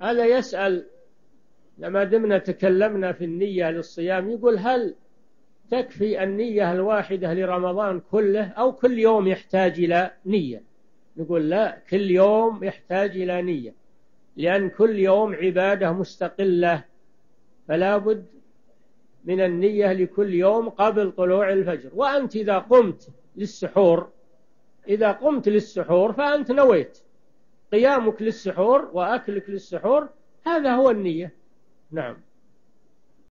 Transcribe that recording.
هذا يسأل لما دمنا تكلمنا في النية للصيام يقول هل تكفي النية الواحدة لرمضان كله أو كل يوم يحتاج إلى نية؟ نقول لا كل يوم يحتاج إلى نية لأن كل يوم عبادة مستقلة فلا بد من النية لكل يوم قبل طلوع الفجر. وأنت إذا قمت للسحور إذا قمت للسحور فأنت نويت. قيامك للسحور وأكلك للسحور هذا هو النية. نعم.